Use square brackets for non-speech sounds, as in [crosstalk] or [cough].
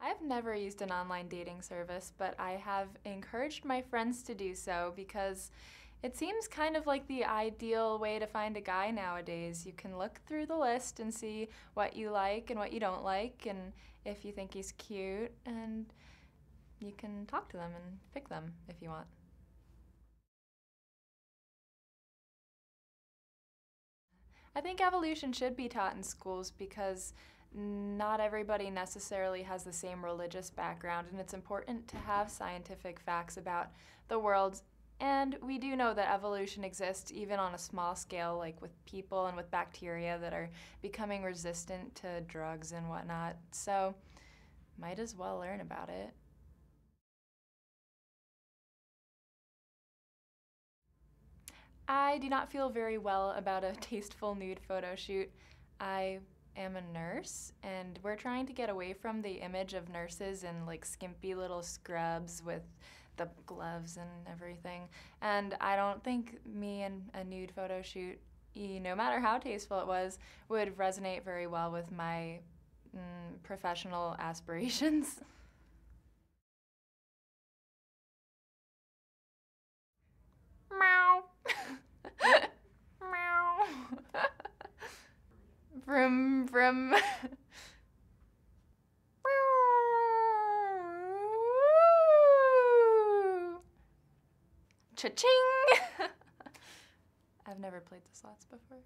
I've never used an online dating service, but I have encouraged my friends to do so because it seems kind of like the ideal way to find a guy nowadays. You can look through the list and see what you like and what you don't like, and if you think he's cute, and you can talk to them and pick them if you want. I think evolution should be taught in schools because not everybody necessarily has the same religious background, and it's important to have scientific facts about the world. And we do know that evolution exists even on a small scale, like with people and with bacteria that are becoming resistant to drugs and whatnot. So, might as well learn about it. I do not feel very well about a [laughs] tasteful nude photo shoot. I am a nurse, and we're trying to get away from the image of nurses in like skimpy little scrubs with the gloves and everything. And I don't think me and a nude photo shoot, no matter how tasteful it was, would resonate very well with my mm, professional [laughs] aspirations. Vroom, vroom. [laughs] Cha-ching! [laughs] I've never played the slots before.